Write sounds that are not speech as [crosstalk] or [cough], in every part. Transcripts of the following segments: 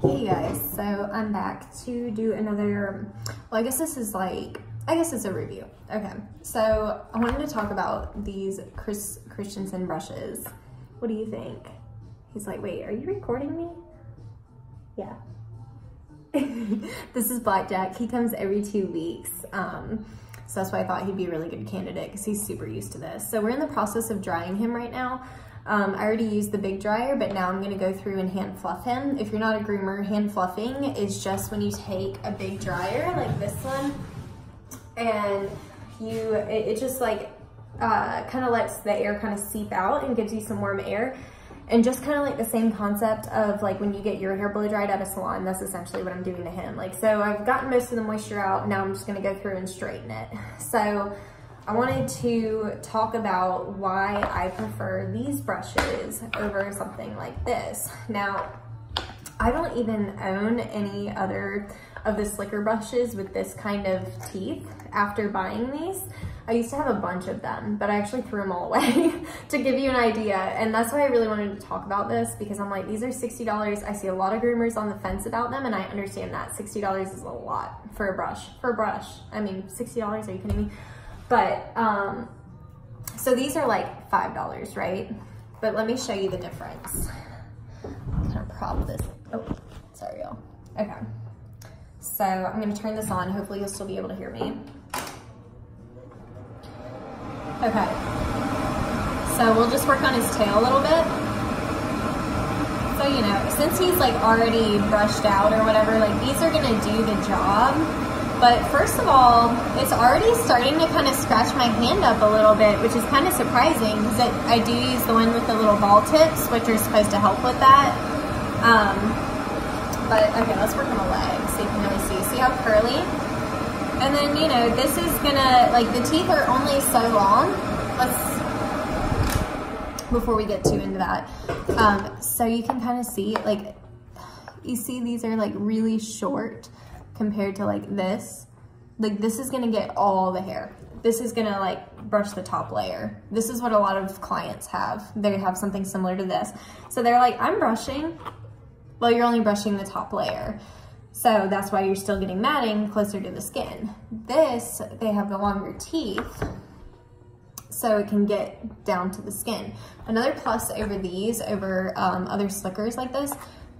Hey guys, so I'm back to do another, well I guess this is like, I guess it's a review. Okay, so I wanted to talk about these Chris Christensen brushes. What do you think? He's like, wait, are you recording me? Yeah. [laughs] this is Blackjack. He comes every two weeks. Um, so that's why I thought he'd be a really good candidate because he's super used to this. So we're in the process of drying him right now. Um, I already used the big dryer, but now I'm gonna go through and hand fluff him. If you're not a groomer, hand fluffing is just when you take a big dryer like this one and you, it, it just like uh, kind of lets the air kind of seep out and gives you some warm air. And just kind of like the same concept of like when you get your hair blow dried at a salon, that's essentially what I'm doing to him. Like, so I've gotten most of the moisture out. Now I'm just gonna go through and straighten it. So I wanted to talk about why I prefer these brushes over something like this. Now, I don't even own any other of the slicker brushes with this kind of teeth after buying these. I used to have a bunch of them, but I actually threw them all away [laughs] to give you an idea. And that's why I really wanted to talk about this because I'm like, these are $60. I see a lot of groomers on the fence about them and I understand that. $60 is a lot for a brush, for a brush. I mean, $60, are you kidding me? But, um, so these are like $5, right? But let me show you the difference. I'm gonna prop this, oh, sorry y'all. Okay, so I'm gonna turn this on. Hopefully you'll still be able to hear me. Okay, so we'll just work on his tail a little bit. So, you know, since he's like already brushed out or whatever, like these are gonna do the job but first of all, it's already starting to kind of scratch my hand up a little bit, which is kind of surprising because I do use the one with the little ball tips, which are supposed to help with that. Um, but okay, let's work on the legs so you can really see. See how curly? And then, you know, this is gonna, like the teeth are only so long. Let's, before we get too into that. Um, so you can kind of see, like, you see these are like really short compared to like this, like this is gonna get all the hair. This is gonna like brush the top layer. This is what a lot of clients have. They have something similar to this. So they're like, I'm brushing, well, you're only brushing the top layer. So that's why you're still getting matting closer to the skin. This, they have the longer teeth, so it can get down to the skin. Another plus over these, over um, other slickers like this,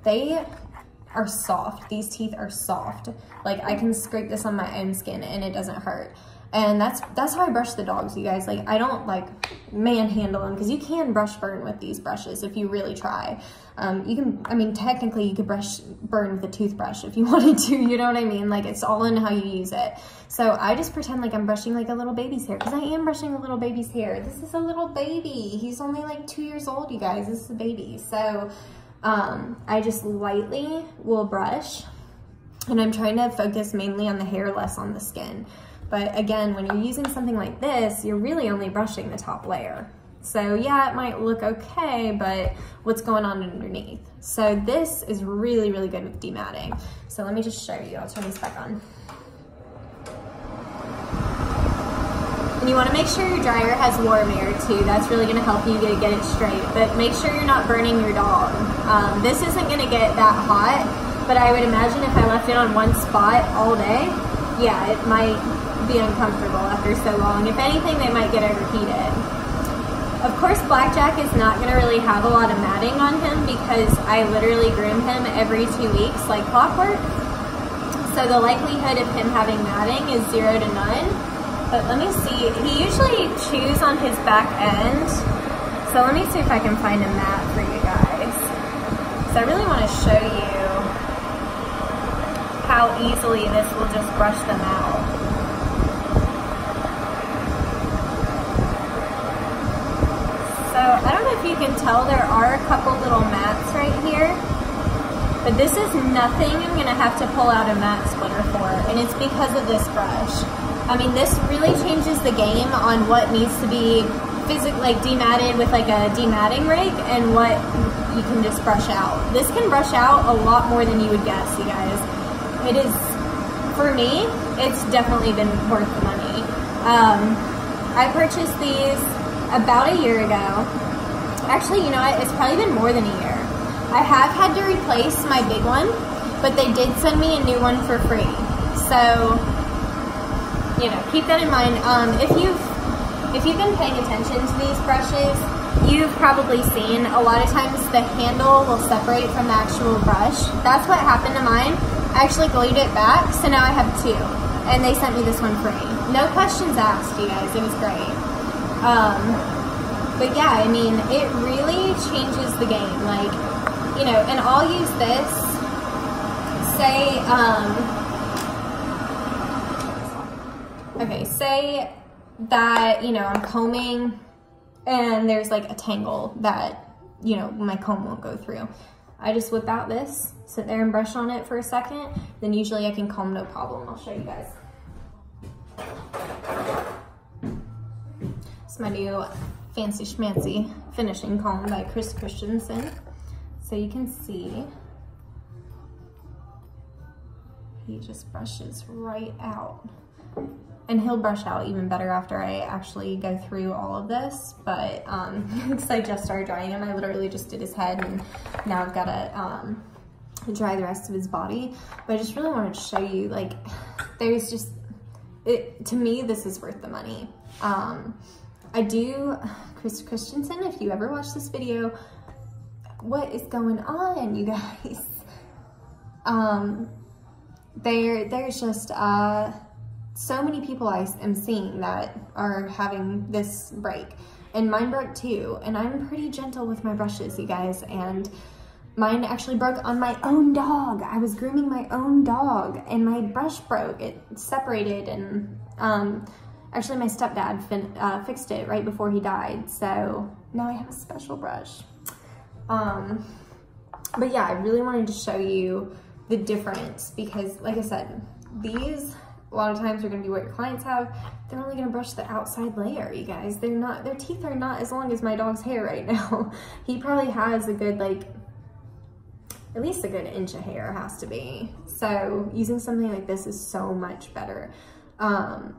they are soft. These teeth are soft. Like I can scrape this on my own skin and it doesn't hurt. And that's that's how I brush the dogs, you guys. Like I don't like manhandle them because you can brush burn with these brushes if you really try. Um, you can, I mean, technically you could brush burn with a toothbrush if you [laughs] wanted to, you know what I mean? Like it's all in how you use it. So I just pretend like I'm brushing like a little baby's hair because I am brushing a little baby's hair. This is a little baby. He's only like two years old, you guys. This is a baby. So um, I just lightly will brush and I'm trying to focus mainly on the hair, less on the skin. But again, when you're using something like this, you're really only brushing the top layer. So yeah, it might look okay, but what's going on underneath? So this is really, really good with dematting. So let me just show you, I'll turn this back on. You wanna make sure your dryer has warm air too. That's really gonna help you get, get it straight. But make sure you're not burning your dog. Um, this isn't gonna get that hot, but I would imagine if I left it on one spot all day, yeah, it might be uncomfortable after so long. If anything, they might get overheated. Of course, Blackjack is not gonna really have a lot of matting on him because I literally groom him every two weeks like clockwork. So the likelihood of him having matting is zero to none. But let me see, he usually chews on his back end. So let me see if I can find a mat for you guys. So I really want to show you how easily this will just brush them out. So I don't know if you can tell, there are a couple little mats right here. But this is nothing I'm gonna have to pull out a mat splitter for, and it's because of this brush. I mean, this really changes the game on what needs to be physically like dematted with like a dematting rake and what you can just brush out. This can brush out a lot more than you would guess, you guys. It is, for me, it's definitely been worth the money. Um, I purchased these about a year ago. Actually, you know what? It's probably been more than a year. I have had to replace my big one, but they did send me a new one for free. So, you know, keep that in mind. Um, if you've if you've been paying attention to these brushes, you've probably seen a lot of times the handle will separate from the actual brush. That's what happened to mine. I actually glued it back, so now I have two. And they sent me this one free. No questions asked, you guys. It was great. Um, but yeah, I mean, it really changes the game. Like, you know, and I'll use this, say, um, okay, say that, you know, I'm combing and there's like a tangle that, you know, my comb won't go through. I just whip out this, sit there and brush on it for a second, then usually I can comb no problem. I'll show you guys. It's my new fancy schmancy finishing comb by Chris Christensen. So you can see, he just brushes right out. And he'll brush out even better after I actually go through all of this, but um, [laughs] because I just started drying him, I literally just did his head and now I've got to um, dry the rest of his body. But I just really wanted to show you, like, there's just, it, to me, this is worth the money. Um, I do, Chris Christensen, if you ever watch this video, what is going on, you [laughs] guys? Um, there, there's just uh, so many people I am seeing that are having this break. And mine broke too. And I'm pretty gentle with my brushes, you guys. And mine actually broke on my own dog. I was grooming my own dog and my brush broke. It separated and um, actually my stepdad fin uh, fixed it right before he died. So now I have a special brush. Um, but yeah, I really wanted to show you the difference because like I said, these a lot of times are gonna be what your clients have. They're only gonna brush the outside layer, you guys. They're not, their teeth are not as long as my dog's hair right now. [laughs] he probably has a good like, at least a good inch of hair has to be. So using something like this is so much better. Um,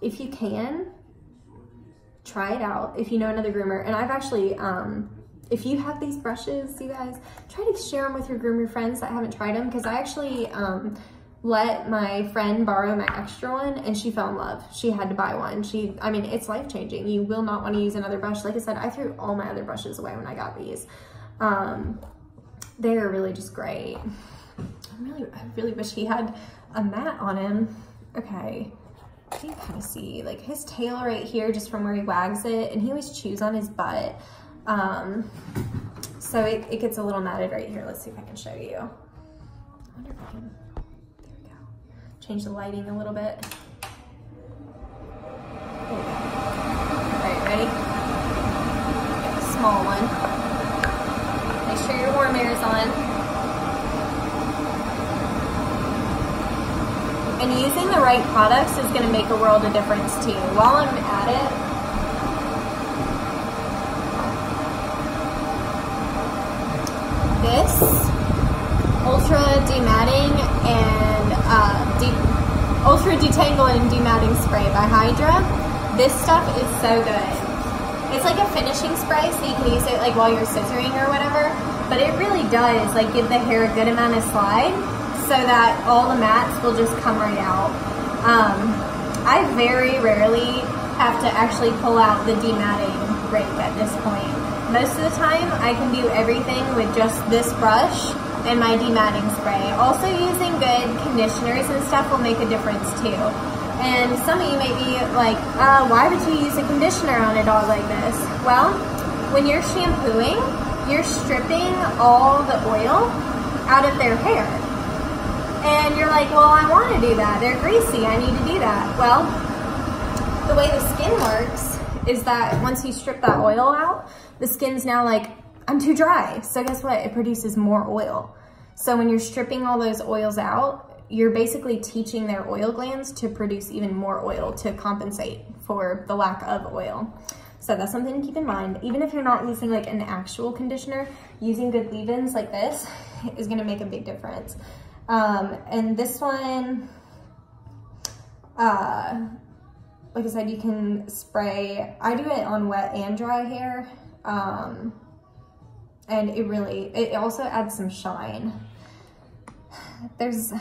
if you can, try it out if you know another groomer. And I've actually, um, if you have these brushes, you guys, try to share them with your groomer friends that haven't tried them because I actually um, let my friend borrow my extra one and she fell in love. She had to buy one. She, I mean, it's life-changing. You will not want to use another brush. Like I said, I threw all my other brushes away when I got these. Um, they are really just great. I really, I really wish he had a mat on him. Okay, you kind of see like his tail right here just from where he wags it and he always chews on his butt. Um, so it, it gets a little matted right here. Let's see if I can show you. I wonder if I can, there we go. Change the lighting a little bit. All right, ready? Small one. Make sure your warm air is on. And using the right products is gonna make a world of difference too. While I'm at it, this ultra dematting and uh, de ultra detangle and dematting spray by Hydra. This stuff is so good. It's like a finishing spray, so you can use it like while you're scissoring or whatever. But it really does like give the hair a good amount of slide so that all the mats will just come right out. Um, I very rarely have to actually pull out the dematting rake at this point. Most of the time, I can do everything with just this brush and my dematting spray. Also using good conditioners and stuff will make a difference too. And some of you may be like, uh, why would you use a conditioner on a dog like this? Well, when you're shampooing, you're stripping all the oil out of their hair. And you're like, well, I want to do that. They're greasy. I need to do that. Well, the way the skin works is that once you strip that oil out, the skin's now like, I'm too dry. So guess what? It produces more oil. So when you're stripping all those oils out, you're basically teaching their oil glands to produce even more oil to compensate for the lack of oil. So that's something to keep in mind. Even if you're not using like an actual conditioner, using good leave-ins like this [laughs] is gonna make a big difference. Um, and this one, uh, like I said, you can spray, I do it on wet and dry hair. Um, and it really, it also adds some shine. There's,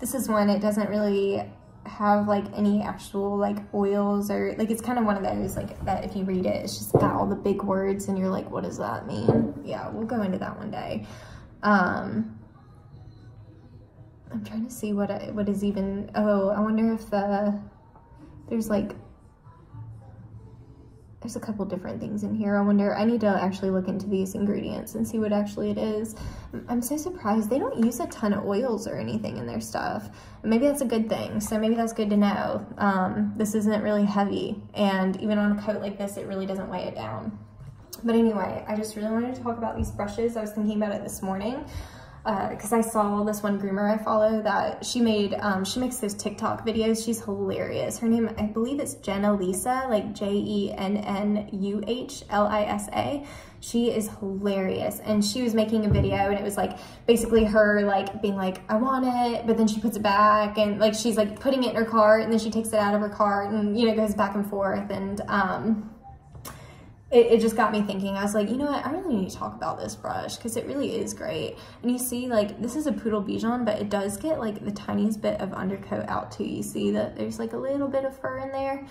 this is one, it doesn't really have like any actual like oils or like it's kind of one of those like that if you read it it's just got all the big words and you're like what does that mean yeah we'll go into that one day um i'm trying to see what I, what is even oh i wonder if the there's like there's a couple different things in here. I wonder, I need to actually look into these ingredients and see what actually it is. I'm so surprised. They don't use a ton of oils or anything in their stuff. Maybe that's a good thing. So maybe that's good to know. Um, this isn't really heavy. And even on a coat like this, it really doesn't weigh it down. But anyway, I just really wanted to talk about these brushes. I was thinking about it this morning because uh, I saw this one groomer I follow that she made, um, she makes those TikTok videos. She's hilarious. Her name, I believe it's Jenna Lisa, like J-E-N-N-U-H-L-I-S-A. She is hilarious. And she was making a video and it was like basically her like being like, I want it, but then she puts it back and like she's like putting it in her cart and then she takes it out of her cart and you know, goes back and forth. And um, it, it, just got me thinking. I was like, you know what? I really need to talk about this brush because it really is great. And you see, like, this is a Poodle Bichon, but it does get, like, the tiniest bit of undercoat out, too. You see that there's, like, a little bit of fur in there.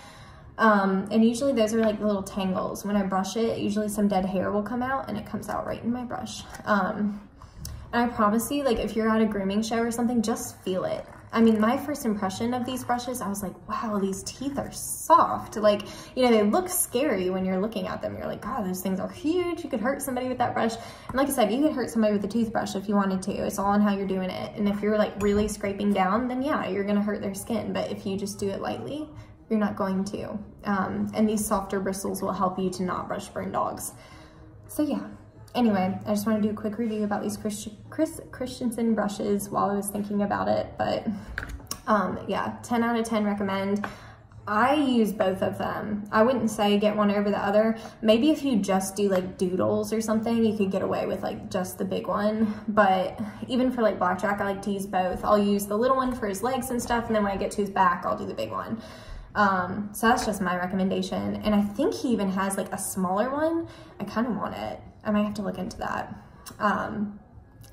Um, and usually those are, like, little tangles. When I brush it, usually some dead hair will come out, and it comes out right in my brush. Um, and I promise you, like, if you're at a grooming show or something, just feel it. I mean, my first impression of these brushes, I was like, wow, these teeth are soft. Like, you know, they look scary when you're looking at them. You're like, God, those things are huge. You could hurt somebody with that brush. And like I said, you could hurt somebody with a toothbrush if you wanted to. It's all on how you're doing it. And if you're like really scraping down, then yeah, you're gonna hurt their skin. But if you just do it lightly, you're not going to. Um, and these softer bristles will help you to not brush burn dogs. So yeah, anyway, I just want to do a quick review about these Chris, Chris Christensen brushes while I was thinking about it. But um, yeah, 10 out of 10 recommend. I use both of them. I wouldn't say get one over the other. Maybe if you just do like doodles or something, you could get away with like just the big one. But even for like blackjack, I like to use both. I'll use the little one for his legs and stuff. And then when I get to his back, I'll do the big one. Um, so that's just my recommendation. And I think he even has like a smaller one. I kind of want it. I might have to look into that. Um,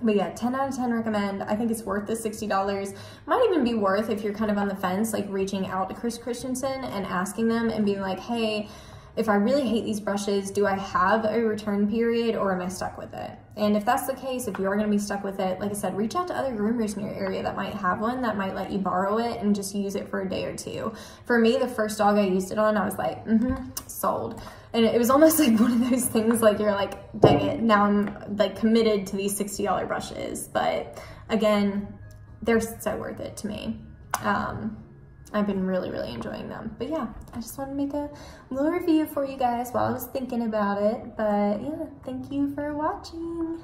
but yeah, 10 out of 10 recommend. I think it's worth the $60. Might even be worth if you're kind of on the fence, like reaching out to Chris Christensen and asking them and being like, hey, if I really hate these brushes, do I have a return period or am I stuck with it? And if that's the case, if you are gonna be stuck with it, like I said, reach out to other groomers in your area that might have one that might let you borrow it and just use it for a day or two. For me, the first dog I used it on, I was like, mm-hmm, sold. And it was almost [laughs] like one of those things like you're like, dang it, now I'm like committed to these $60 brushes. But again, they're so worth it to me. Um, I've been really, really enjoying them. But yeah, I just want to make a little review for you guys while I was thinking about it. But yeah, thank you for watching.